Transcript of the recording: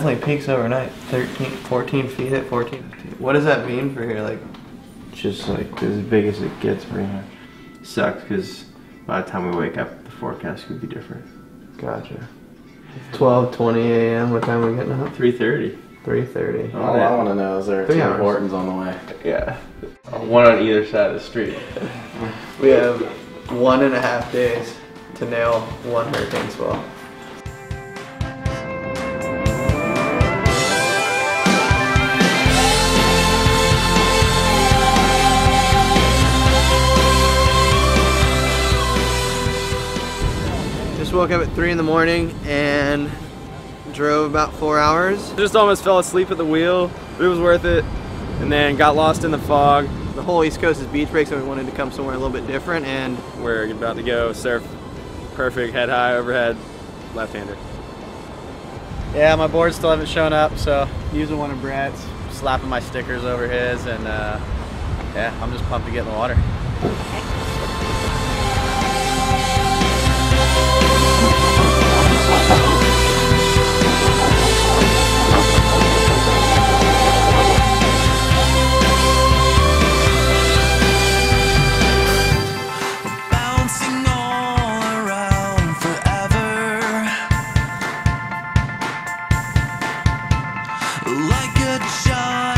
it peaks overnight. 13, 14 feet at 14. What does that mean for here? Like, Just like as big as it gets, pretty much. Sucks because by the time we wake up, the forecast could be different. gotcha. 12, 20 a.m. What time are we getting up? 3:30. 3:30. All I want to know is there are Three Tim hours. Hortons on the way. Yeah, one on either side of the street. We have one and a half days to nail one hurricane swell. Just woke up at three in the morning and drove about four hours. Just almost fell asleep at the wheel, but it was worth it. And then got lost in the fog. The whole East Coast is beach break, so we wanted to come somewhere a little bit different and We're about to go surf. Perfect, head high, overhead, left-hander. Yeah, my boards still haven't shown up, so using one of Brett's, slapping my stickers over his, and uh, yeah, I'm just pumped to get in the water. like a child.